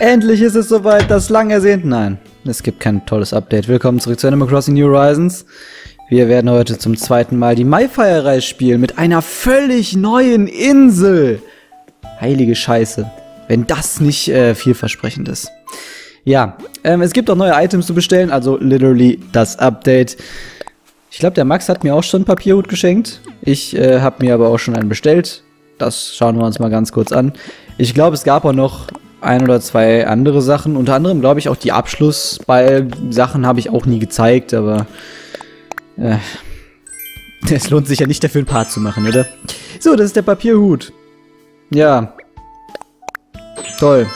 Endlich ist es soweit, das lang ersehnt. Nein, es gibt kein tolles Update. Willkommen zurück zu Animal Crossing New Horizons. Wir werden heute zum zweiten Mal die Maifeierei spielen mit einer völlig neuen Insel. Heilige Scheiße. Wenn das nicht äh, vielversprechend ist. Ja, ähm, es gibt auch neue Items zu bestellen, also literally das Update. Ich glaube, der Max hat mir auch schon einen Papierhut geschenkt. Ich äh, habe mir aber auch schon einen bestellt. Das schauen wir uns mal ganz kurz an. Ich glaube, es gab auch noch ein oder zwei andere Sachen. Unter anderem, glaube ich, auch die Abschlussball-Sachen habe ich auch nie gezeigt, aber äh, es lohnt sich ja nicht dafür ein Part zu machen, oder? So, das ist der Papierhut. Ja. Toll.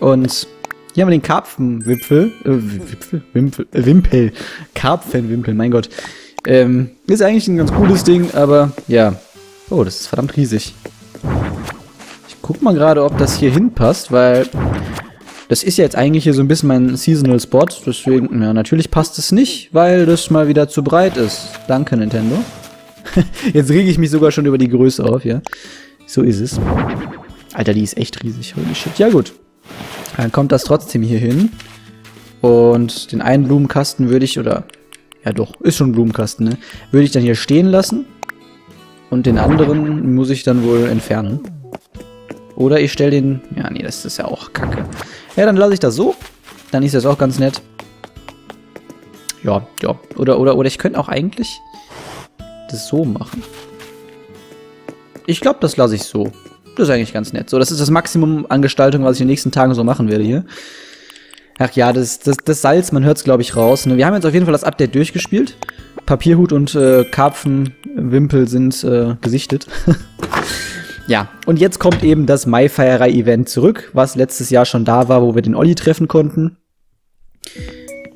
Und hier haben wir den Karpfenwipfel. Äh, Wipfel? Wimpel, äh, Wimpel. Karpfenwimpel, mein Gott. Ähm, ist eigentlich ein ganz cooles Ding, aber ja. Oh, das ist verdammt riesig. Guck mal gerade, ob das hier hinpasst, weil das ist ja jetzt eigentlich hier so ein bisschen mein Seasonal Spot. Deswegen, ja, natürlich passt es nicht, weil das mal wieder zu breit ist. Danke, Nintendo. jetzt rege ich mich sogar schon über die Größe auf, ja. So ist es. Alter, die ist echt riesig. Holy shit. Ja, gut. Dann kommt das trotzdem hier hin. Und den einen Blumenkasten würde ich, oder, ja doch, ist schon ein Blumenkasten, ne? Würde ich dann hier stehen lassen. Und den anderen muss ich dann wohl entfernen. Oder ich stelle den, ja nee, das ist ja auch kacke. Ja, dann lasse ich das so. Dann ist das auch ganz nett. Ja, ja. Oder, oder, oder ich könnte auch eigentlich das so machen. Ich glaube, das lasse ich so. Das ist eigentlich ganz nett. So, das ist das Maximum an Gestaltung, was ich in den nächsten Tagen so machen werde hier. Ach ja, das, das, das Salz, man hört es, glaube ich, raus. Ne? Wir haben jetzt auf jeden Fall das Update durchgespielt. Papierhut und äh, Karpfenwimpel sind äh, gesichtet. ja, und jetzt kommt eben das Maifeierei-Event zurück, was letztes Jahr schon da war, wo wir den Olli treffen konnten.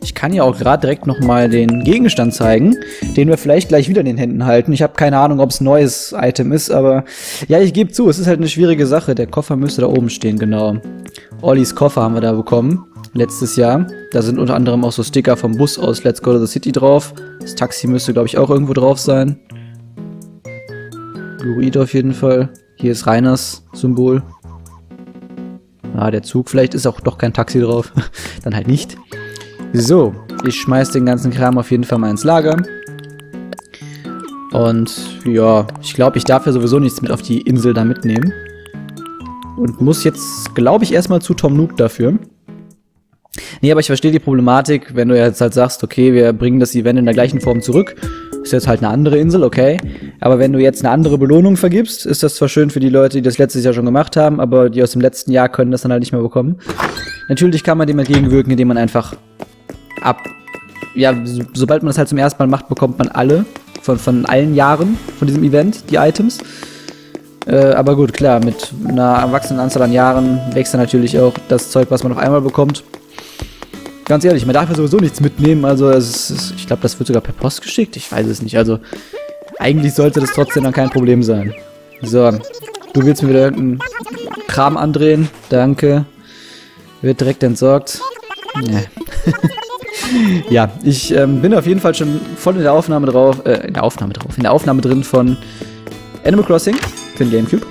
Ich kann ja auch gerade direkt noch mal den Gegenstand zeigen, den wir vielleicht gleich wieder in den Händen halten. Ich habe keine Ahnung, ob es neues Item ist, aber ja, ich gebe zu, es ist halt eine schwierige Sache. Der Koffer müsste da oben stehen, genau. Ollis Koffer haben wir da bekommen, letztes Jahr. Da sind unter anderem auch so Sticker vom Bus aus Let's Go to the City drauf. Das Taxi müsste, glaube ich, auch irgendwo drauf sein. Lurid auf jeden Fall. Hier ist Reiners Symbol. Ah, der Zug. Vielleicht ist auch doch kein Taxi drauf. Dann halt nicht. So, ich schmeiß den ganzen Kram auf jeden Fall mal ins Lager. Und ja, ich glaube, ich darf ja sowieso nichts mit auf die Insel da mitnehmen. Und muss jetzt, glaube ich, erstmal zu Tom Nook dafür. Nee, aber ich verstehe die Problematik, wenn du jetzt halt sagst, okay, wir bringen das Event in der gleichen Form zurück. Ist jetzt halt eine andere Insel, okay. Aber wenn du jetzt eine andere Belohnung vergibst, ist das zwar schön für die Leute, die das letztes Jahr schon gemacht haben, aber die aus dem letzten Jahr können das dann halt nicht mehr bekommen. Natürlich kann man dem entgegenwirken, indem man einfach ab, ja, so, sobald man das halt zum ersten Mal macht, bekommt man alle von, von allen Jahren von diesem Event, die Items. Äh, aber gut, klar, mit einer erwachsenen Anzahl an Jahren wächst dann natürlich auch das Zeug, was man noch einmal bekommt. Ganz ehrlich, man darf ja sowieso nichts mitnehmen, also ist, ich glaube, das wird sogar per Post geschickt, ich weiß es nicht, also eigentlich sollte das trotzdem dann kein Problem sein. So, du willst mir wieder irgendeinen Kram andrehen, danke. Wird direkt entsorgt. Nee. ja, ich ähm, bin auf jeden Fall schon voll in der Aufnahme drauf, äh, in der Aufnahme drauf, in der Aufnahme drin von Animal Crossing für den Gamecube.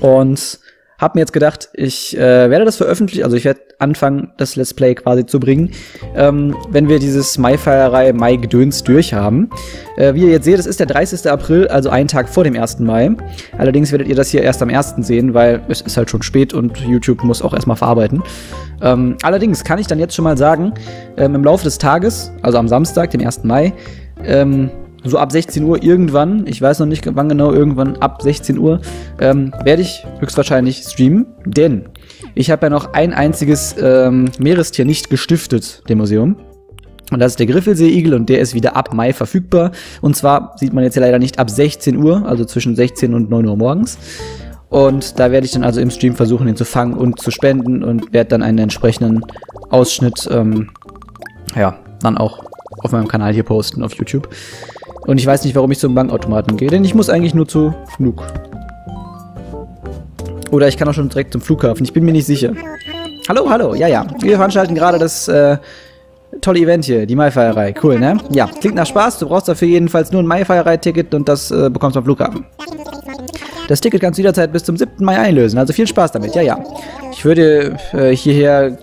Und hab mir jetzt gedacht, ich äh, werde das veröffentlichen, also ich werde anfangen, das Let's Play quasi zu bringen, ähm, wenn wir dieses Mai-Feierei Mai-Gedöns durchhaben. Äh, wie ihr jetzt seht, es ist der 30. April, also ein Tag vor dem 1. Mai. Allerdings werdet ihr das hier erst am 1. sehen, weil es ist halt schon spät und YouTube muss auch erstmal verarbeiten. Ähm, allerdings kann ich dann jetzt schon mal sagen, ähm, im Laufe des Tages, also am Samstag, dem 1. Mai, ähm, so ab 16 Uhr irgendwann, ich weiß noch nicht wann genau, irgendwann ab 16 Uhr, ähm, werde ich höchstwahrscheinlich streamen, denn ich habe ja noch ein einziges ähm, Meerestier nicht gestiftet, dem Museum. Und das ist der Griffelseeigel und der ist wieder ab Mai verfügbar. Und zwar sieht man jetzt ja leider nicht ab 16 Uhr, also zwischen 16 und 9 Uhr morgens. Und da werde ich dann also im Stream versuchen, ihn zu fangen und zu spenden und werde dann einen entsprechenden Ausschnitt, ähm, ja, dann auch auf meinem Kanal hier posten auf YouTube. Und ich weiß nicht, warum ich zum Bankautomaten gehe, denn ich muss eigentlich nur zu Flug. Oder ich kann auch schon direkt zum Flughafen, ich bin mir nicht sicher. Hallo, hallo, ja, ja. Wir veranstalten gerade das äh, tolle Event hier, die Maifeierei. Cool, ne? Ja, klingt nach Spaß. Du brauchst dafür jedenfalls nur ein Maifeierei-Ticket und das äh, bekommst du am Flughafen. Das Ticket kannst du jederzeit bis zum 7. Mai einlösen. Also viel Spaß damit. Ja, ja. Ich würde äh, hierher...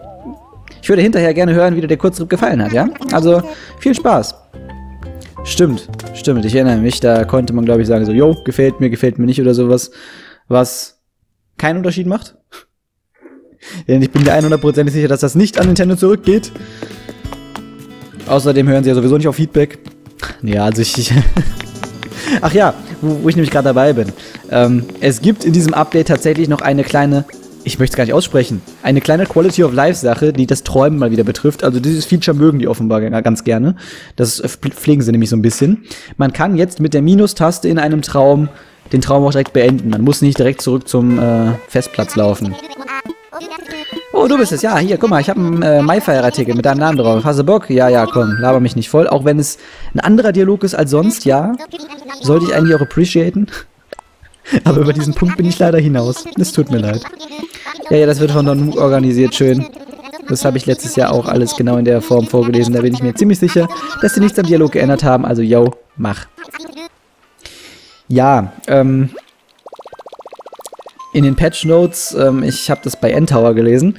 Ich würde hinterher gerne hören, wie dir der Kurztrip gefallen hat, ja? Also, viel Spaß. Stimmt, stimmt. Ich erinnere mich, da konnte man, glaube ich, sagen so, jo, gefällt mir, gefällt mir nicht oder sowas. Was keinen Unterschied macht. Denn ich bin mir 100% sicher, dass das nicht an Nintendo zurückgeht. Außerdem hören sie ja sowieso nicht auf Feedback. Ja, also ich... Ach ja, wo, wo ich nämlich gerade dabei bin. Ähm, es gibt in diesem Update tatsächlich noch eine kleine, ich möchte es gar nicht aussprechen, eine kleine Quality of Life Sache, die das Träumen mal wieder betrifft. Also dieses Feature mögen die offenbar ganz gerne. Das pflegen sie nämlich so ein bisschen. Man kann jetzt mit der Minustaste in einem Traum den Traum auch direkt beenden. Man muss nicht direkt zurück zum äh, Festplatz laufen. Oh, du bist es. Ja, hier, guck mal, ich habe einen äh, MyFire-Artikel mit deinem Namen drauf. Hast du Bock? Ja, ja, komm, laber mich nicht voll. Auch wenn es ein anderer Dialog ist als sonst, ja. Sollte ich eigentlich auch appreciaten. Aber über diesen Punkt bin ich leider hinaus. Es tut mir leid. Ja, ja, das wird von Don organisiert, schön. Das habe ich letztes Jahr auch alles genau in der Form vorgelesen. Da bin ich mir ziemlich sicher, dass sie nichts am Dialog geändert haben. Also, yo, mach. Ja, ähm, in den Patch Notes, ähm, ich habe das bei N-Tower gelesen,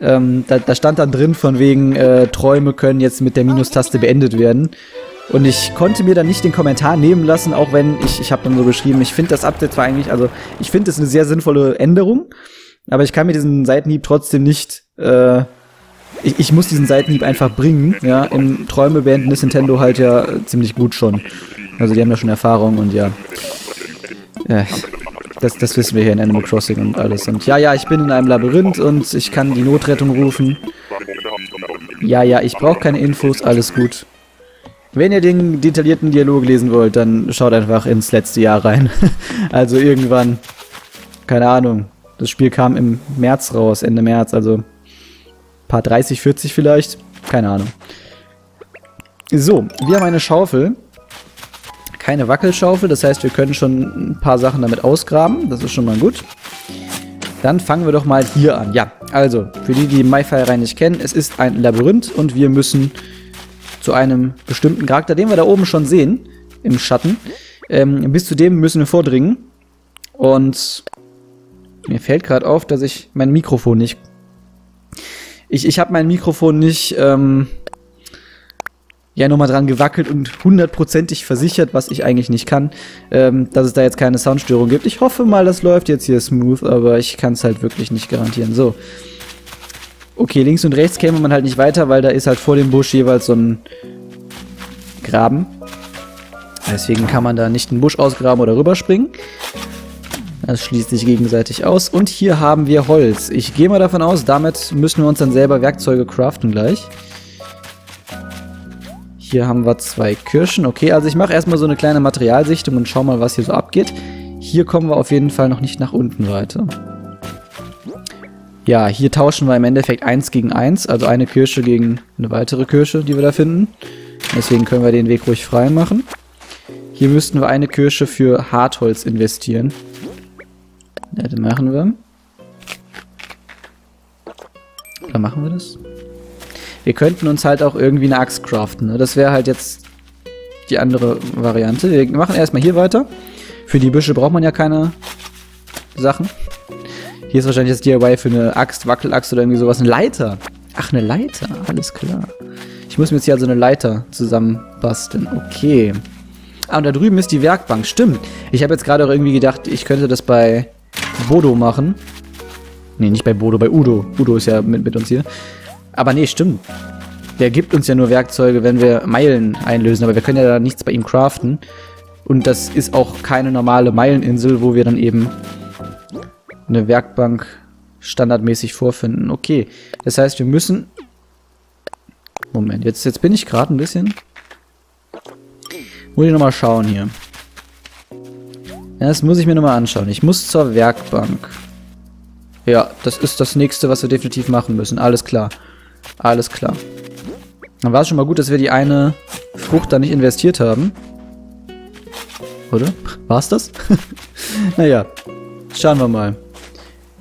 ähm, da, da, stand dann drin von wegen, äh, Träume können jetzt mit der Minustaste beendet werden. Und ich konnte mir dann nicht den Kommentar nehmen lassen, auch wenn ich, ich habe dann so geschrieben, ich finde das Update zwar eigentlich, also ich finde es eine sehr sinnvolle Änderung, aber ich kann mir diesen Seitenhieb trotzdem nicht, äh, ich, ich muss diesen Seitenhieb einfach bringen, ja, im Träume beenden ist Nintendo halt ja ziemlich gut schon. Also die haben ja schon Erfahrung und ja. Äh, das, das wissen wir hier in Animal Crossing und alles. Und ja, ja, ich bin in einem Labyrinth und ich kann die Notrettung rufen. Ja, ja, ich brauche keine Infos, alles gut. Wenn ihr den detaillierten Dialog lesen wollt, dann schaut einfach ins letzte Jahr rein. also irgendwann, keine Ahnung, das Spiel kam im März raus, Ende März, also paar 30, 40 vielleicht, keine Ahnung. So, wir haben eine Schaufel keine Wackelschaufel, das heißt, wir können schon ein paar Sachen damit ausgraben. Das ist schon mal gut. Dann fangen wir doch mal hier an. Ja, also, für die, die MyFire nicht kennen, es ist ein Labyrinth und wir müssen zu einem bestimmten Charakter, den wir da oben schon sehen, im Schatten, ähm, bis zu dem müssen wir vordringen. Und mir fällt gerade auf, dass ich mein Mikrofon nicht... Ich, ich habe mein Mikrofon nicht... Ähm, ja nochmal dran gewackelt und hundertprozentig versichert, was ich eigentlich nicht kann, ähm, dass es da jetzt keine Soundstörung gibt. Ich hoffe mal, das läuft jetzt hier smooth, aber ich kann es halt wirklich nicht garantieren. So. Okay, links und rechts käme man halt nicht weiter, weil da ist halt vor dem Busch jeweils so ein Graben. Deswegen kann man da nicht einen Busch ausgraben oder rüberspringen. Das schließt sich gegenseitig aus. Und hier haben wir Holz. Ich gehe mal davon aus, damit müssen wir uns dann selber Werkzeuge craften gleich. Hier haben wir zwei Kirschen. Okay, also ich mache erstmal so eine kleine Materialsichtung und schau mal, was hier so abgeht. Hier kommen wir auf jeden Fall noch nicht nach unten weiter. Ja, hier tauschen wir im Endeffekt 1 gegen 1, also eine Kirsche gegen eine weitere Kirsche, die wir da finden. Deswegen können wir den Weg ruhig frei machen. Hier müssten wir eine Kirsche für Hartholz investieren. Ja, das machen wir. Oder machen wir das? Wir könnten uns halt auch irgendwie eine Axt craften. Ne? Das wäre halt jetzt die andere Variante. Wir machen erstmal hier weiter. Für die Büsche braucht man ja keine Sachen. Hier ist wahrscheinlich das DIY für eine Axt, Wackelaxt oder irgendwie sowas. Eine Leiter. Ach, eine Leiter. Alles klar. Ich muss mir jetzt hier also eine Leiter zusammenbasteln. Okay. Ah, und da drüben ist die Werkbank. Stimmt. Ich habe jetzt gerade auch irgendwie gedacht, ich könnte das bei Bodo machen. Nee, nicht bei Bodo, bei Udo. Udo ist ja mit, mit uns hier. Aber nee, stimmt. Der gibt uns ja nur Werkzeuge, wenn wir Meilen einlösen, aber wir können ja da nichts bei ihm craften. Und das ist auch keine normale Meileninsel, wo wir dann eben eine Werkbank standardmäßig vorfinden. Okay, das heißt, wir müssen... Moment, jetzt, jetzt bin ich gerade ein bisschen... Muss ich nochmal schauen hier. das muss ich mir nochmal anschauen. Ich muss zur Werkbank. Ja, das ist das nächste, was wir definitiv machen müssen. Alles klar. Alles klar. Dann war es schon mal gut, dass wir die eine Frucht da nicht investiert haben. Oder? War's das? naja, schauen wir mal.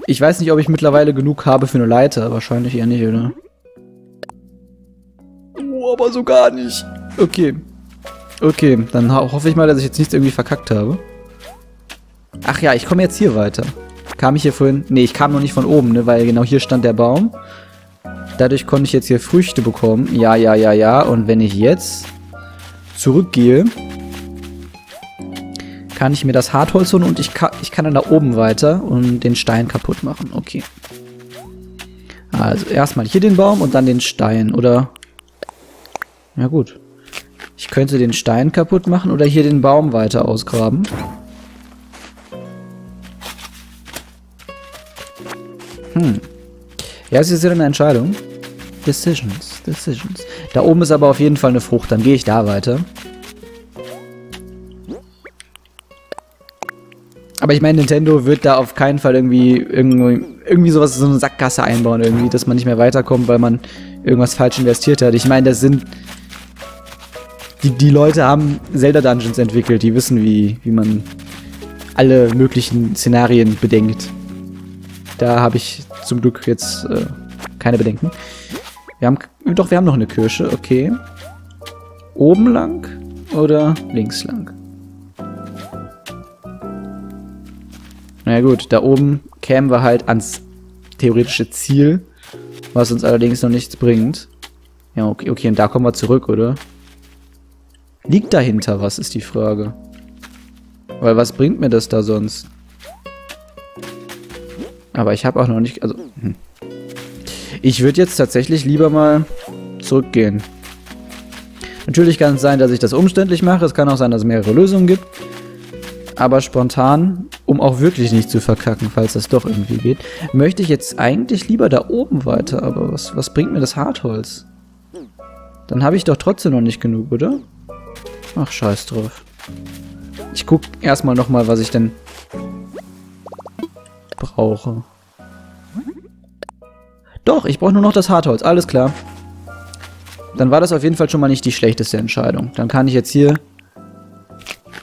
Ich weiß nicht, ob ich mittlerweile genug habe für eine Leiter. Wahrscheinlich eher nicht, oder? Oh, aber so gar nicht. Okay. Okay, dann ho hoffe ich mal, dass ich jetzt nichts irgendwie verkackt habe. Ach ja, ich komme jetzt hier weiter. Kam ich hier vorhin? Nee, ich kam noch nicht von oben, ne, weil genau hier stand der Baum. Dadurch konnte ich jetzt hier Früchte bekommen. Ja, ja, ja, ja. Und wenn ich jetzt zurückgehe, kann ich mir das Hartholz holen und ich kann, ich kann dann da oben weiter und den Stein kaputt machen. Okay. Also erstmal hier den Baum und dann den Stein, oder? Ja gut. Ich könnte den Stein kaputt machen oder hier den Baum weiter ausgraben. Hm. Ja, es ist ja eine Entscheidung. Decisions, Decisions. Da oben ist aber auf jeden Fall eine Frucht. Dann gehe ich da weiter. Aber ich meine, Nintendo wird da auf keinen Fall irgendwie irgendwie, irgendwie sowas, so eine Sackgasse einbauen, irgendwie, dass man nicht mehr weiterkommt, weil man irgendwas falsch investiert hat. Ich meine, das sind. Die, die Leute haben Zelda Dungeons entwickelt, die wissen, wie, wie man alle möglichen Szenarien bedenkt. Da habe ich zum Glück jetzt äh, keine Bedenken. Wir haben. Doch, wir haben noch eine Kirsche, okay. Oben lang oder links lang? Na gut, da oben kämen wir halt ans theoretische Ziel, was uns allerdings noch nichts bringt. Ja, okay, okay, und da kommen wir zurück, oder? Liegt dahinter was, ist die Frage. Weil was bringt mir das da sonst? Aber ich habe auch noch nicht... Also, hm. Ich würde jetzt tatsächlich lieber mal zurückgehen. Natürlich kann es sein, dass ich das umständlich mache. Es kann auch sein, dass es mehrere Lösungen gibt. Aber spontan um auch wirklich nicht zu verkacken, falls das doch irgendwie geht, möchte ich jetzt eigentlich lieber da oben weiter. Aber was, was bringt mir das Hartholz? Dann habe ich doch trotzdem noch nicht genug, oder? Ach, scheiß drauf. Ich guck erstmal nochmal, was ich denn brauche. Doch, ich brauche nur noch das Hartholz. Alles klar. Dann war das auf jeden Fall schon mal nicht die schlechteste Entscheidung. Dann kann ich jetzt hier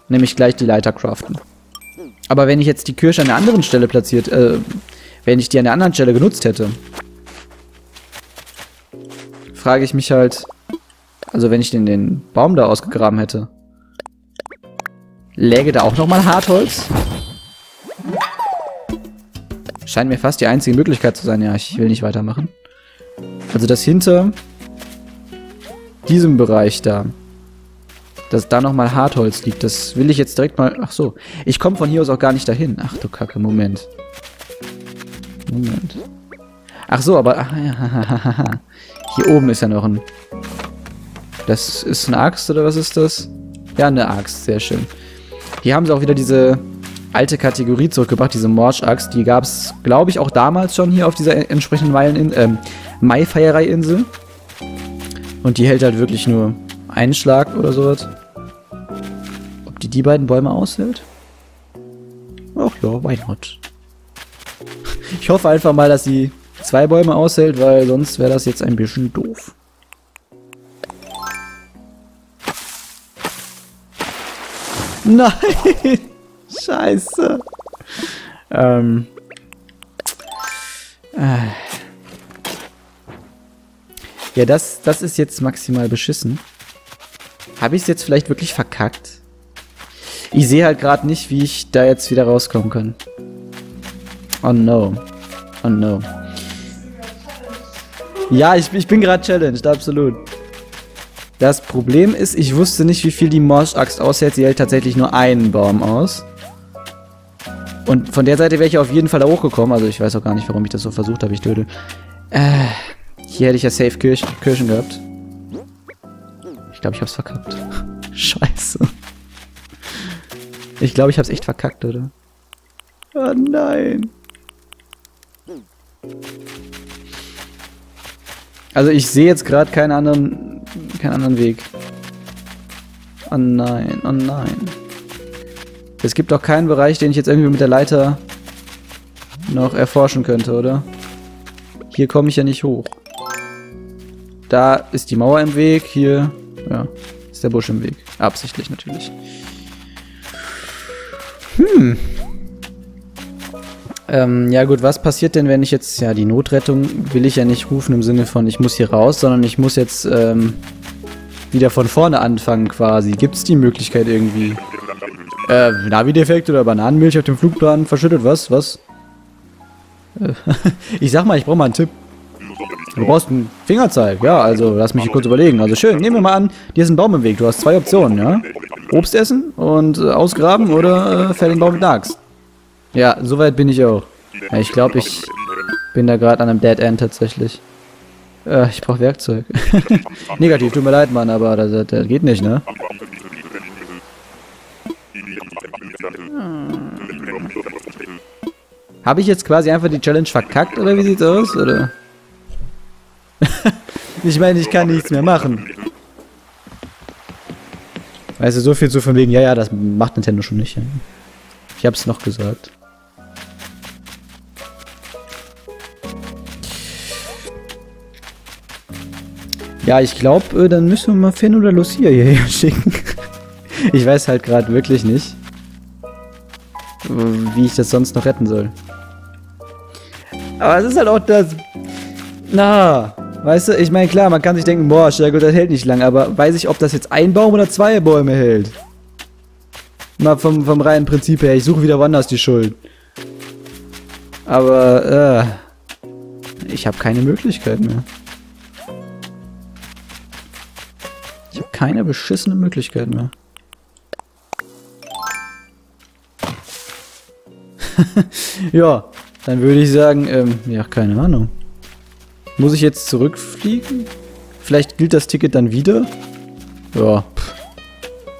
nämlich gleich die Leiter craften. Aber wenn ich jetzt die Kirsche an der anderen Stelle platziert, äh, wenn ich die an der anderen Stelle genutzt hätte, frage ich mich halt, also wenn ich den, den Baum da ausgegraben hätte, läge da auch nochmal Hartholz? Scheint mir fast die einzige Möglichkeit zu sein. Ja, ich will nicht weitermachen. Also das hinter diesem Bereich da dass da nochmal Hartholz liegt. Das will ich jetzt direkt mal... Ach so. Ich komme von hier aus auch gar nicht dahin. Ach du Kacke, Moment. Moment. Ach so, aber... Ach, ja, hier oben ist ja noch ein... Das ist eine Axt oder was ist das? Ja, eine Axt. Sehr schön. Hier haben sie auch wieder diese alte Kategorie zurückgebracht, diese Morsch-Axt. Die gab es, glaube ich, auch damals schon hier auf dieser entsprechenden Meilen ähm, Maifeierei-Insel. Und die hält halt wirklich nur einen Schlag oder sowas. Ob die die beiden Bäume aushält? Ach ja, why not? Ich hoffe einfach mal, dass sie zwei Bäume aushält, weil sonst wäre das jetzt ein bisschen doof. Nein! Scheiße. Ähm. Äh. Ja, das, das ist jetzt maximal beschissen. Habe ich es jetzt vielleicht wirklich verkackt? Ich sehe halt gerade nicht, wie ich da jetzt wieder rauskommen kann. Oh no. Oh no. Ja, ich, ich bin gerade challenged, absolut. Das Problem ist, ich wusste nicht, wie viel die Morsch-Axt aushält. Sie hält tatsächlich nur einen Baum aus. Und von der Seite wäre ich auf jeden Fall da hochgekommen. Also ich weiß auch gar nicht, warum ich das so versucht habe, ich töte. Äh, hier hätte ich ja safe Kirchen, Kirschen gehabt. Glaube, ich hab's verkackt. Scheiße. Ich glaube, ich hab's echt verkackt, oder? Oh nein. Also ich sehe jetzt gerade keinen anderen, keinen anderen Weg. Oh nein, oh nein. Es gibt auch keinen Bereich, den ich jetzt irgendwie mit der Leiter noch erforschen könnte, oder? Hier komme ich ja nicht hoch. Da ist die Mauer im Weg, hier ja, ist der Busch im Weg. Absichtlich natürlich. Hm. Ähm, ja gut, was passiert denn, wenn ich jetzt, ja, die Notrettung will ich ja nicht rufen im Sinne von, ich muss hier raus, sondern ich muss jetzt, ähm, wieder von vorne anfangen quasi. Gibt es die Möglichkeit irgendwie? Äh, Navi-Defekt oder Bananenmilch auf dem Flugplan verschüttet, was? Was? Äh, ich sag mal, ich brauche mal einen Tipp. Du brauchst einen Fingerzeig, ja, also lass mich hier kurz überlegen. Also schön, nehmen wir mal an, dir ist ein Baum im Weg. Du hast zwei Optionen, ja? Obst essen und äh, ausgraben oder äh, fäll den Baum mit Axt. Ja, soweit bin ich auch. Ja, ich glaube, ich bin da gerade an einem Dead End tatsächlich. Äh, ich brauche Werkzeug. Negativ, tut mir leid, Mann, aber das, das geht nicht, ne? Habe ich jetzt quasi einfach die Challenge verkackt, oder wie sieht's aus, oder? ich meine, ich kann nichts mehr machen. Weißt du, so viel zu von wegen, ja, ja, das macht Nintendo schon nicht. Ich hab's noch gesagt. Ja, ich glaube, äh, dann müssen wir mal Finn oder Lucia hierher schicken. ich weiß halt gerade wirklich nicht, wie ich das sonst noch retten soll. Aber es ist halt auch das... Na, weißt du, ich meine, klar, man kann sich denken, boah, gut, das hält nicht lang, aber weiß ich, ob das jetzt ein Baum oder zwei Bäume hält? Mal vom, vom reinen Prinzip her, ich suche wieder woanders die Schuld. Aber, äh, ich habe keine Möglichkeit mehr. Ich habe keine beschissene Möglichkeit mehr. ja, dann würde ich sagen, ähm, ja, keine Ahnung. Muss ich jetzt zurückfliegen? Vielleicht gilt das Ticket dann wieder? Ja, pff.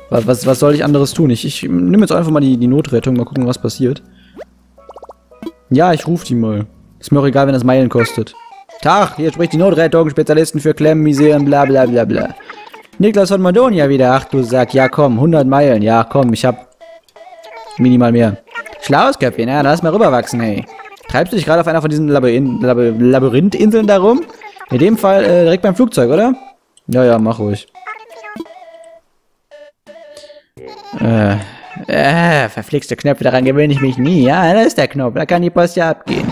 Was, was, was soll ich anderes tun? Ich, ich nehme jetzt einfach mal die, die Notrettung, mal gucken, was passiert. Ja, ich rufe die mal. Ist mir auch egal, wenn das Meilen kostet. Tag, hier spricht die Notrettung, Spezialisten für Klemmen, Miseren, bla bla bla bla. Niklas von Madonia wieder. Ach du Sack, ja komm, 100 Meilen. Ja komm, ich hab minimal mehr. Schlaues Köpfchen, ja, lass mal rüberwachsen, hey. Treibst du dich gerade auf einer von diesen Labyrinth Labyrinthinseln da rum? In dem Fall äh, direkt beim Flugzeug, oder? Ja, ja, mach ruhig. Äh, äh, verflixte Knöpfe, daran gewöhne ich mich nie. Ja, da ist der Knopf, da kann die Post ja abgehen.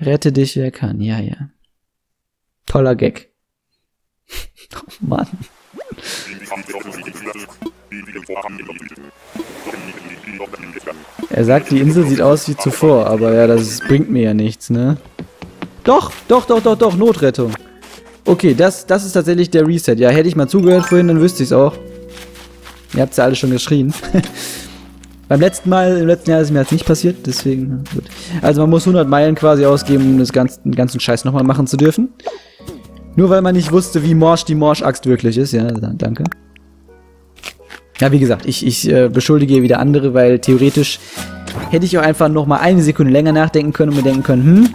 Rette dich, wer kann. Ja, ja. Toller Gag. oh Mann. Er sagt, die Insel sieht aus wie zuvor, aber ja, das bringt mir ja nichts, ne? Doch, doch, doch, doch, doch, Notrettung. Okay, das, das ist tatsächlich der Reset. Ja, hätte ich mal zugehört vorhin, dann wüsste ich es auch. Ihr habt ja alle schon geschrien. Beim letzten Mal, im letzten Jahr ist mir das nicht passiert, deswegen, gut. Also man muss 100 Meilen quasi ausgeben, um das ganze, den ganzen Scheiß nochmal machen zu dürfen. Nur weil man nicht wusste, wie morsch die Morsch-Axt wirklich ist. Ja, danke. Ja, wie gesagt, ich, ich äh, beschuldige wieder andere, weil theoretisch hätte ich auch einfach noch mal eine Sekunde länger nachdenken können und mir denken können, hm,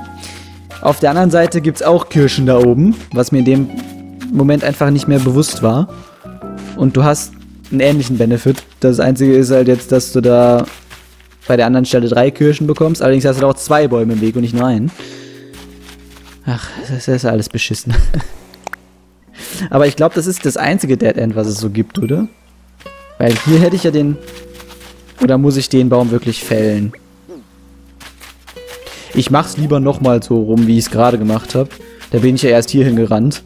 auf der anderen Seite gibt es auch Kirschen da oben, was mir in dem Moment einfach nicht mehr bewusst war. Und du hast einen ähnlichen Benefit. Das Einzige ist halt jetzt, dass du da bei der anderen Stelle drei Kirschen bekommst. Allerdings hast du da auch zwei Bäume im Weg und nicht nur einen. Ach, das ist alles beschissen. Aber ich glaube, das ist das einzige Dead End, was es so gibt, oder? Weil hier hätte ich ja den... Oder muss ich den Baum wirklich fällen? Ich mach's lieber nochmal so rum, wie ich es gerade gemacht habe. Da bin ich ja erst hierhin gerannt.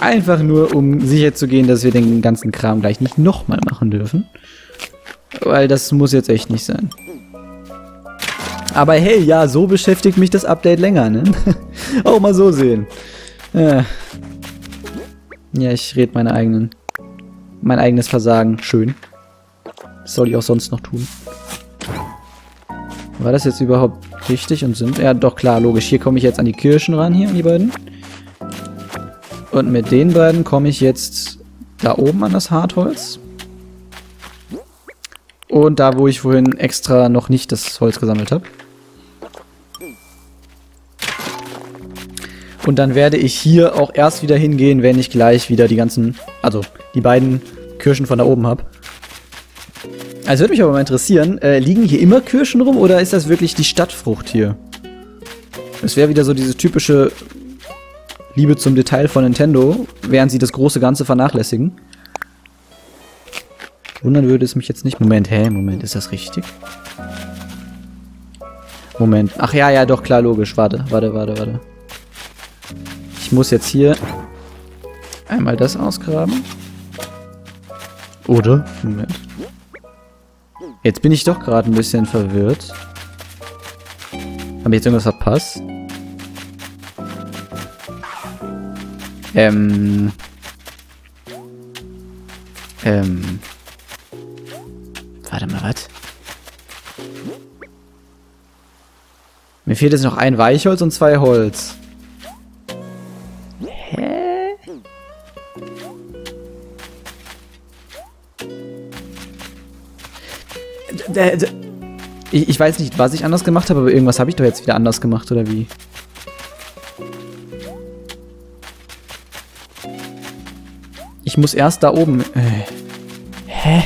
Einfach nur, um sicher zu gehen, dass wir den ganzen Kram gleich nicht nochmal machen dürfen. Weil das muss jetzt echt nicht sein. Aber hey, ja, so beschäftigt mich das Update länger, ne? Auch mal so sehen. Ja, ja ich rede meine eigenen mein eigenes Versagen. Schön. Was soll ich auch sonst noch tun? War das jetzt überhaupt richtig und sind? Ja, doch, klar, logisch. Hier komme ich jetzt an die Kirschen ran, hier, an die beiden. Und mit den beiden komme ich jetzt da oben an das Hartholz. Und da, wo ich vorhin extra noch nicht das Holz gesammelt habe. Und dann werde ich hier auch erst wieder hingehen, wenn ich gleich wieder die ganzen, also die beiden Kirschen von da oben habe. Also würde mich aber mal interessieren, äh, liegen hier immer Kirschen rum oder ist das wirklich die Stadtfrucht hier? Es wäre wieder so diese typische Liebe zum Detail von Nintendo, während sie das große Ganze vernachlässigen. Wundern würde es mich jetzt nicht. Moment, hä? Moment, ist das richtig? Moment. Ach ja, ja, doch, klar, logisch. Warte, warte, warte, warte. Ich muss jetzt hier einmal das ausgraben. Oder? Moment. Jetzt bin ich doch gerade ein bisschen verwirrt. Habe ich jetzt irgendwas verpasst? Ähm. Ähm. Warte mal, was? Mir fehlt jetzt noch ein Weichholz und zwei Holz. D- Ich, ich weiß nicht, was ich anders gemacht habe, aber irgendwas habe ich doch jetzt wieder anders gemacht, oder wie? Ich muss erst da oben. Äh. Hä?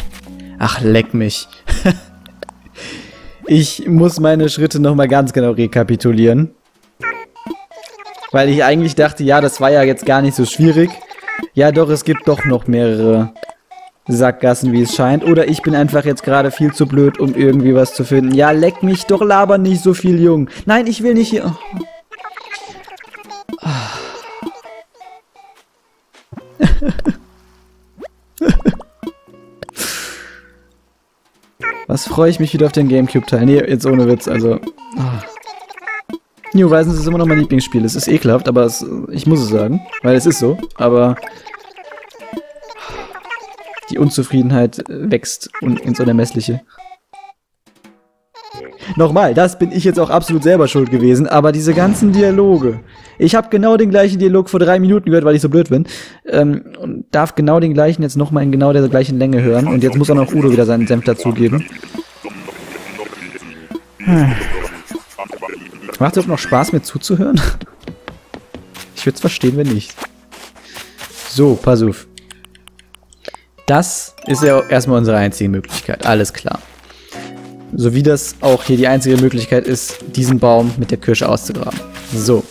Ach, leck mich. ich muss meine Schritte nochmal ganz genau rekapitulieren. Weil ich eigentlich dachte, ja, das war ja jetzt gar nicht so schwierig. Ja, doch, es gibt doch noch mehrere Sackgassen, wie es scheint. Oder ich bin einfach jetzt gerade viel zu blöd, um irgendwie was zu finden. Ja, leck mich doch, laber nicht so viel, Jung. Nein, ich will nicht hier. Oh. Was freue ich mich wieder auf den Gamecube-Teil. Nee, jetzt ohne Witz, also. Oh. New Horizons ist immer noch mein Lieblingsspiel. Es ist ekelhaft, aber es, ich muss es sagen, weil es ist so. Aber die Unzufriedenheit wächst un ins Unermessliche. Nochmal, das bin ich jetzt auch absolut selber schuld gewesen, aber diese ganzen Dialoge. Ich habe genau den gleichen Dialog vor drei Minuten gehört, weil ich so blöd bin. Ähm, und darf genau den gleichen jetzt nochmal in genau der gleichen Länge hören. Und jetzt muss auch noch Udo wieder seinen Senf dazugeben. Hm. Macht es noch Spaß, mir zuzuhören? Ich würde es verstehen, wenn nicht. So, pass auf. Das ist ja erstmal unsere einzige Möglichkeit. Alles klar. So wie das auch hier die einzige Möglichkeit ist, diesen Baum mit der Kirsche auszugraben. So.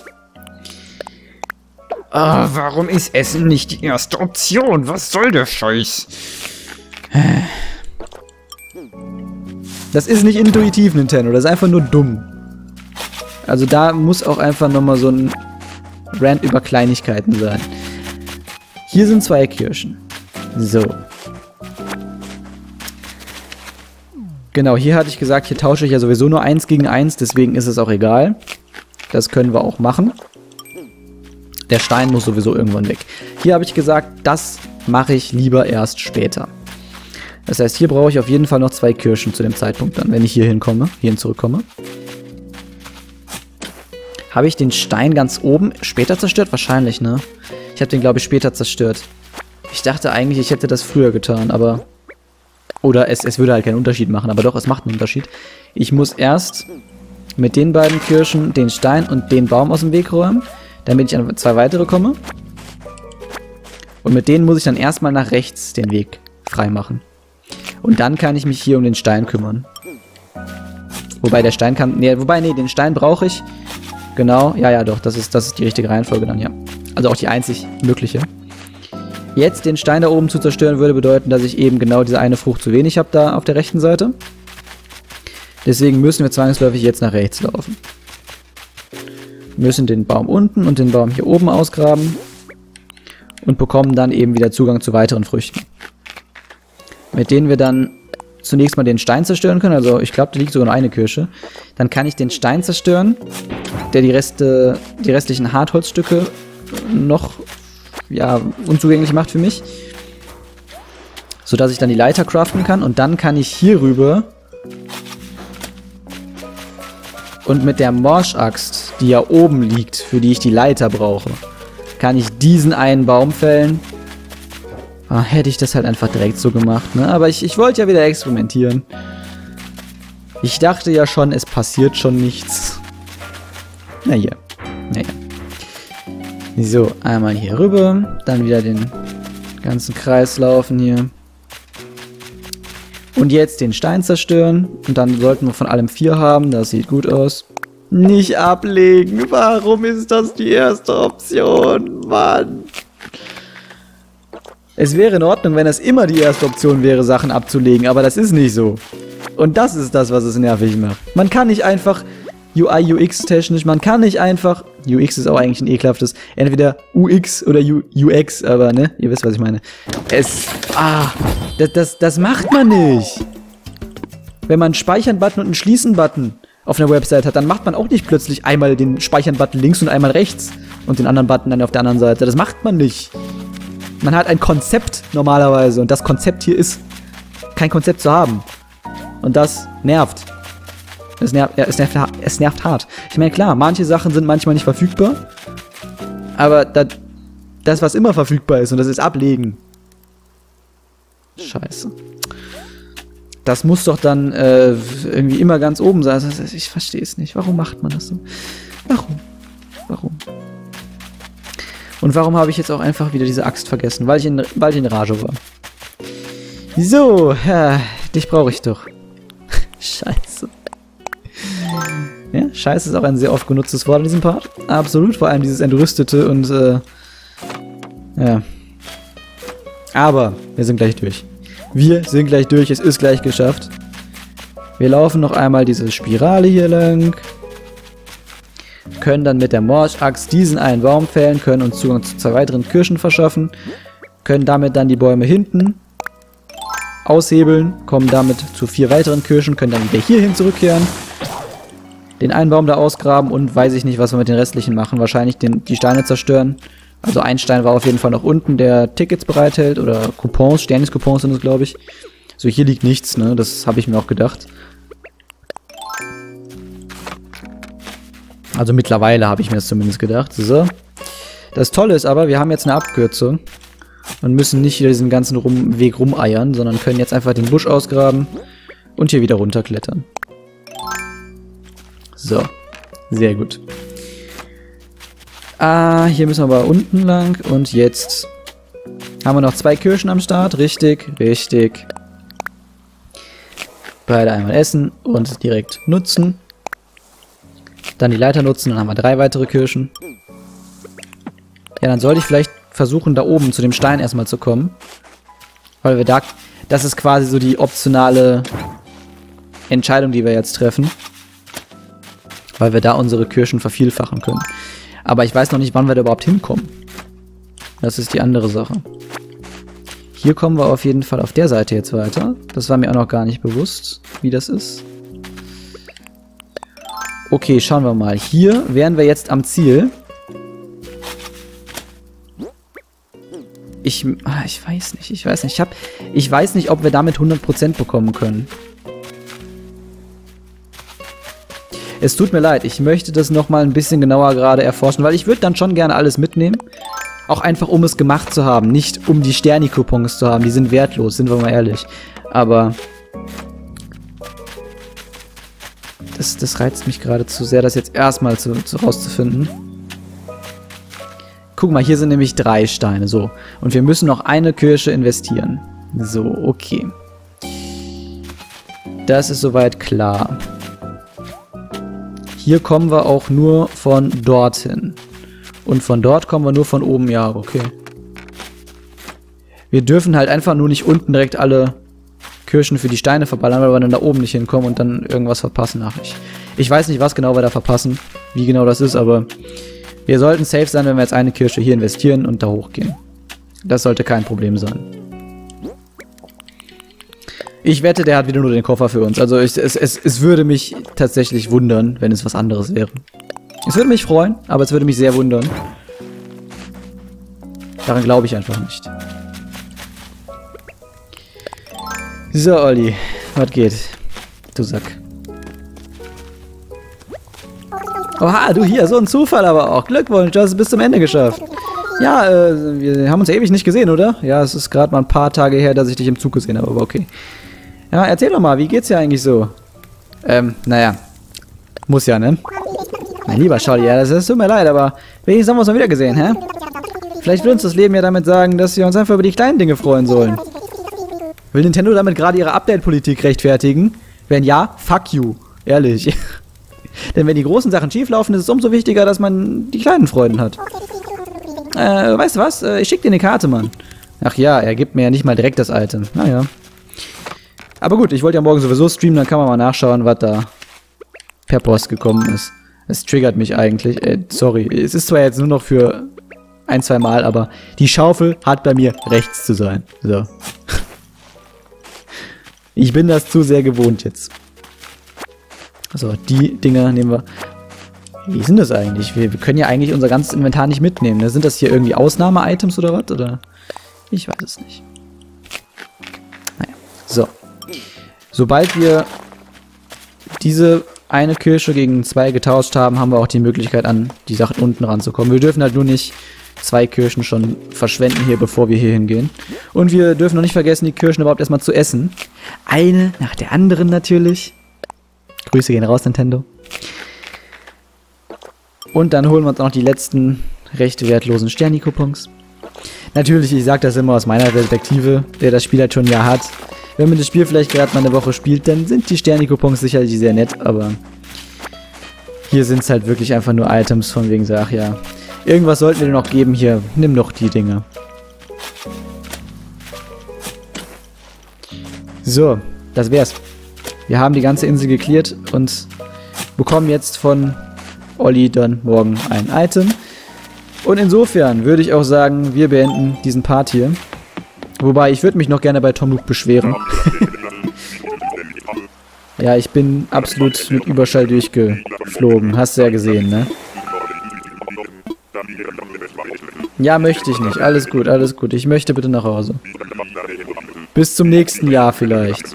Ah, warum ist Essen nicht die erste Option? Was soll der Scheiß? Das ist nicht intuitiv, Nintendo. Das ist einfach nur dumm. Also da muss auch einfach nochmal so ein Rant über Kleinigkeiten sein. Hier sind zwei Kirschen. So. Genau, hier hatte ich gesagt, hier tausche ich ja sowieso nur eins gegen eins, deswegen ist es auch egal. Das können wir auch machen. Der Stein muss sowieso irgendwann weg. Hier habe ich gesagt, das mache ich lieber erst später. Das heißt, hier brauche ich auf jeden Fall noch zwei Kirschen zu dem Zeitpunkt dann, wenn ich hier hinkomme, hierhin zurückkomme. Habe ich den Stein ganz oben später zerstört? Wahrscheinlich, ne? Ich habe den, glaube ich, später zerstört. Ich dachte eigentlich, ich hätte das früher getan, aber... Oder es, es würde halt keinen Unterschied machen, aber doch, es macht einen Unterschied. Ich muss erst mit den beiden Kirschen den Stein und den Baum aus dem Weg räumen, damit ich an zwei weitere komme. Und mit denen muss ich dann erstmal nach rechts den Weg freimachen. Und dann kann ich mich hier um den Stein kümmern. Wobei der Stein kann... Nee, wobei, nee, den Stein brauche ich. Genau, ja, ja, doch, das ist, das ist die richtige Reihenfolge dann, ja. Also auch die einzig mögliche. Jetzt den Stein da oben zu zerstören, würde bedeuten, dass ich eben genau diese eine Frucht zu wenig habe da auf der rechten Seite. Deswegen müssen wir zwangsläufig jetzt nach rechts laufen. Müssen den Baum unten und den Baum hier oben ausgraben. Und bekommen dann eben wieder Zugang zu weiteren Früchten. Mit denen wir dann zunächst mal den Stein zerstören können. Also ich glaube, da liegt sogar noch eine Kirsche. Dann kann ich den Stein zerstören, der die Reste, die restlichen Hartholzstücke noch ja, unzugänglich macht für mich. Sodass ich dann die Leiter craften kann. Und dann kann ich hier rüber und mit der Morschaxt, die ja oben liegt, für die ich die Leiter brauche, kann ich diesen einen Baum fällen. Ah, hätte ich das halt einfach direkt so gemacht, ne? Aber ich, ich wollte ja wieder experimentieren. Ich dachte ja schon, es passiert schon nichts. Na hier. Naja. So, einmal hier rüber. Dann wieder den ganzen Kreis laufen hier. Und jetzt den Stein zerstören. Und dann sollten wir von allem vier haben. Das sieht gut aus. Nicht ablegen. Warum ist das die erste Option? Mann. Es wäre in Ordnung, wenn das immer die erste Option wäre, Sachen abzulegen. Aber das ist nicht so. Und das ist das, was es nervig macht. Man kann nicht einfach UI, UX technisch. Man kann nicht einfach, UX ist auch eigentlich ein ekelhaftes, entweder UX oder U, UX, aber ne, ihr wisst, was ich meine. Es, ah, das, das, das macht man nicht. Wenn man einen Speichern-Button und einen Schließen-Button auf einer Website hat, dann macht man auch nicht plötzlich einmal den Speichern-Button links und einmal rechts und den anderen Button dann auf der anderen Seite. Das macht man nicht. Man hat ein Konzept normalerweise und das Konzept hier ist, kein Konzept zu haben. Und das nervt. Es nervt, es nervt, es nervt hart. Ich meine, klar, manche Sachen sind manchmal nicht verfügbar. Aber das, das, was immer verfügbar ist, und das ist Ablegen. Scheiße. Das muss doch dann äh, irgendwie immer ganz oben sein. Ich verstehe es nicht. Warum macht man das so? Warum? Warum? Und warum habe ich jetzt auch einfach wieder diese Axt vergessen? Weil ich in, weil ich in Rage war. So, ja, dich brauche ich doch. Scheiße. Ja, Scheiße ist auch ein sehr oft genutztes Wort in diesem Part. Absolut, vor allem dieses Entrüstete und, äh, ja. Aber, wir sind gleich durch. Wir sind gleich durch, es ist gleich geschafft. Wir laufen noch einmal diese Spirale hier lang. Können dann mit der Morsch-Axt diesen einen Baum fällen, können uns Zugang zu zwei weiteren Kirschen verschaffen. Können damit dann die Bäume hinten aushebeln, kommen damit zu vier weiteren Kirschen, können dann wieder hierhin zurückkehren, den einen Baum da ausgraben und weiß ich nicht, was wir mit den restlichen machen. Wahrscheinlich den, die Steine zerstören. Also ein Stein war auf jeden Fall noch unten, der Tickets bereithält oder Coupons, Sternis-Coupons sind es, glaube ich. So, hier liegt nichts, ne? Das habe ich mir auch gedacht. Also mittlerweile habe ich mir das zumindest gedacht. So. Das Tolle ist aber, wir haben jetzt eine Abkürzung und müssen nicht hier diesen ganzen rum Weg rumeiern, sondern können jetzt einfach den Busch ausgraben und hier wieder runterklettern. So, sehr gut. Ah, hier müssen wir aber unten lang und jetzt haben wir noch zwei Kirschen am Start. Richtig, richtig. Beide einmal essen und direkt nutzen. Dann die Leiter nutzen, dann haben wir drei weitere Kirschen. Ja, dann sollte ich vielleicht versuchen, da oben zu dem Stein erstmal zu kommen. Weil wir da... Das ist quasi so die optionale Entscheidung, die wir jetzt treffen. Weil wir da unsere Kirschen vervielfachen können. Aber ich weiß noch nicht, wann wir da überhaupt hinkommen. Das ist die andere Sache. Hier kommen wir auf jeden Fall auf der Seite jetzt weiter. Das war mir auch noch gar nicht bewusst, wie das ist. Okay, schauen wir mal. Hier wären wir jetzt am Ziel. Ich, ah, ich weiß nicht, ich weiß nicht. Ich, hab, ich weiß nicht, ob wir damit 100% bekommen können. Es tut mir leid, ich möchte das nochmal ein bisschen genauer gerade erforschen, weil ich würde dann schon gerne alles mitnehmen. Auch einfach, um es gemacht zu haben, nicht um die Sterni-Coupons zu haben. Die sind wertlos, sind wir mal ehrlich. Aber das, das reizt mich gerade zu sehr, das jetzt erstmal zu, zu rauszufinden. Guck mal, hier sind nämlich drei Steine, so. Und wir müssen noch eine Kirsche investieren. So, okay. Das ist soweit klar. Hier kommen wir auch nur von dorthin. Und von dort kommen wir nur von oben, ja, okay. Wir dürfen halt einfach nur nicht unten direkt alle Kirschen für die Steine verballern, weil wir dann da oben nicht hinkommen und dann irgendwas verpassen. Ach, ich, ich weiß nicht, was genau wir da verpassen, wie genau das ist, aber wir sollten safe sein, wenn wir jetzt eine Kirsche hier investieren und da hochgehen. Das sollte kein Problem sein. Ich wette, der hat wieder nur den Koffer für uns. Also ich, es, es, es würde mich tatsächlich wundern, wenn es was anderes wäre. Es würde mich freuen, aber es würde mich sehr wundern. Daran glaube ich einfach nicht. So, Olli. Was geht? Du Sack. Oha, du hier, so ein Zufall aber auch. Glückwunsch, du hast es bis zum Ende geschafft. Ja, äh, wir haben uns ewig nicht gesehen, oder? Ja, es ist gerade mal ein paar Tage her, dass ich dich im Zug gesehen habe, aber okay. Ja, erzähl doch mal, wie geht's dir eigentlich so? Ähm, naja. Muss ja, ne? Mein lieber Scholli, ja, das, das tut mir leid, aber wenigstens haben wir uns mal wieder gesehen, hä? Vielleicht will uns das Leben ja damit sagen, dass wir uns einfach über die kleinen Dinge freuen sollen. Will Nintendo damit gerade ihre Update-Politik rechtfertigen? Wenn ja, fuck you. Ehrlich. Denn wenn die großen Sachen schieflaufen, ist es umso wichtiger, dass man die kleinen Freuden hat. Äh, weißt du was? Äh, ich schick dir eine Karte, Mann. Ach ja, er gibt mir ja nicht mal direkt das Item. Naja. Aber gut, ich wollte ja morgen sowieso streamen, dann kann man mal nachschauen, was da per Post gekommen ist. Es triggert mich eigentlich. Äh, sorry, es ist zwar jetzt nur noch für ein, zwei Mal, aber die Schaufel hat bei mir rechts zu sein. So. Ich bin das zu sehr gewohnt jetzt. So, die Dinger nehmen wir. Wie denn das eigentlich? Wir, wir können ja eigentlich unser ganzes Inventar nicht mitnehmen. Ne? Sind das hier irgendwie Ausnahme-Items oder was? Oder? Ich weiß es nicht. Sobald wir diese eine Kirsche gegen zwei getauscht haben, haben wir auch die Möglichkeit, an die Sachen unten ranzukommen. Wir dürfen halt nur nicht zwei Kirschen schon verschwenden hier, bevor wir hier hingehen. Und wir dürfen noch nicht vergessen, die Kirschen überhaupt erstmal zu essen. Eine nach der anderen natürlich. Grüße gehen raus, Nintendo. Und dann holen wir uns auch noch die letzten recht wertlosen Sterni-Coupons. Natürlich, ich sage das immer aus meiner Perspektive, der das Spiel halt schon ja hat. Wenn man das Spiel vielleicht gerade mal eine Woche spielt, dann sind die Sterni-Coupons sicherlich sehr nett, aber hier sind es halt wirklich einfach nur Items von wegen so, ach ja, irgendwas sollten wir dir noch geben hier, nimm doch die Dinge. So, das wär's. Wir haben die ganze Insel geklärt und bekommen jetzt von Olli dann morgen ein Item. Und insofern würde ich auch sagen, wir beenden diesen Part hier. Wobei, ich würde mich noch gerne bei Tom Nook beschweren. ja, ich bin absolut mit Überschall durchgeflogen. Hast du ja gesehen, ne? Ja, möchte ich nicht. Alles gut, alles gut. Ich möchte bitte nach Hause. Bis zum nächsten Jahr vielleicht.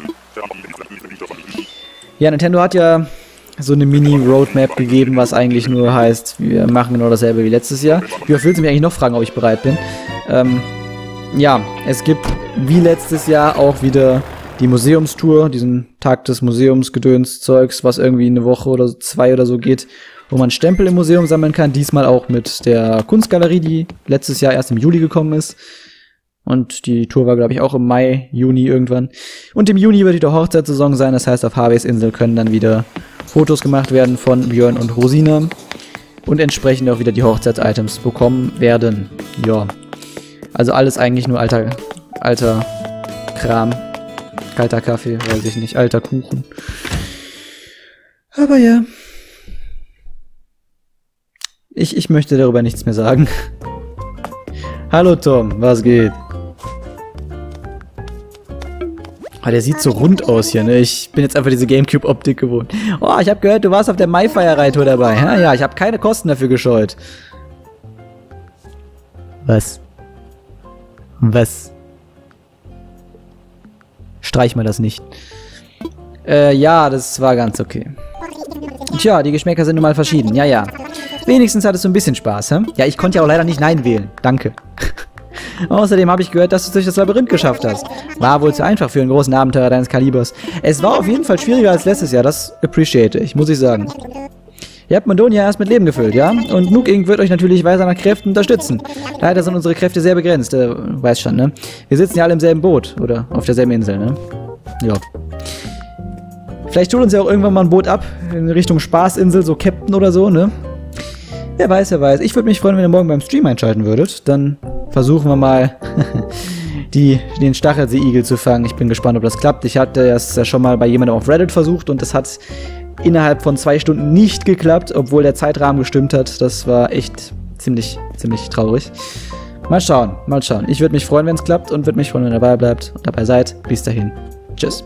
Ja, Nintendo hat ja so eine Mini-Roadmap gegeben, was eigentlich nur heißt, wir machen genau dasselbe wie letztes Jahr. Wie oft willst du mich eigentlich noch fragen, ob ich bereit bin? Ähm, ja, es gibt wie letztes Jahr auch wieder die Museumstour, diesen Tag des Museumsgedöns-Zeugs, was irgendwie eine Woche oder zwei oder so geht, wo man Stempel im Museum sammeln kann. Diesmal auch mit der Kunstgalerie, die letztes Jahr erst im Juli gekommen ist. Und die Tour war, glaube ich, auch im Mai, Juni irgendwann. Und im Juni wird wieder Hochzeitssaison sein. Das heißt, auf Harveys Insel können dann wieder Fotos gemacht werden von Björn und Rosina. Und entsprechend auch wieder die Hochzeitsitems bekommen werden. Ja. Also alles eigentlich nur alter, alter Kram. Kalter Kaffee, weiß ich nicht. Alter Kuchen. Aber ja. Ich, ich möchte darüber nichts mehr sagen. Hallo Tom, was geht? Oh, der sieht so rund aus hier, ne? Ich bin jetzt einfach diese Gamecube-Optik gewohnt. Oh, ich habe gehört, du warst auf der MyFire-Reitour dabei. Ja, ja, ich habe keine Kosten dafür gescheut. Was? Was? Streich mal das nicht. Äh, ja, das war ganz okay. Tja, die Geschmäcker sind nun mal verschieden. Ja, ja. Wenigstens hattest du ein bisschen Spaß, hä? Ja, ich konnte ja auch leider nicht Nein wählen. Danke. Außerdem habe ich gehört, dass du durch das Labyrinth geschafft hast. War wohl zu einfach für einen großen Abenteurer deines Kalibers. Es war auf jeden Fall schwieriger als letztes Jahr, das appreciate ich, muss ich sagen. Ihr habt Mondonia erst mit Leben gefüllt, ja? Und Nook Inc. wird euch natürlich weiter nach Kräften unterstützen. Leider sind unsere Kräfte sehr begrenzt, äh, weiß schon, ne? Wir sitzen ja alle im selben Boot, oder auf derselben Insel, ne? Ja. Vielleicht holt uns ja auch irgendwann mal ein Boot ab, in Richtung Spaßinsel, so Captain oder so, ne? Wer weiß, wer weiß. Ich würde mich freuen, wenn ihr morgen beim Stream einschalten würdet. Dann versuchen wir mal, die, den Stachelseeigel zu fangen. Ich bin gespannt, ob das klappt. Ich hatte es ja schon mal bei jemandem auf Reddit versucht und das hat innerhalb von zwei Stunden nicht geklappt, obwohl der Zeitrahmen gestimmt hat. Das war echt ziemlich, ziemlich traurig. Mal schauen, mal schauen. Ich würde mich freuen, wenn es klappt und würde mich freuen, wenn ihr dabei bleibt und dabei seid. Bis dahin. Tschüss.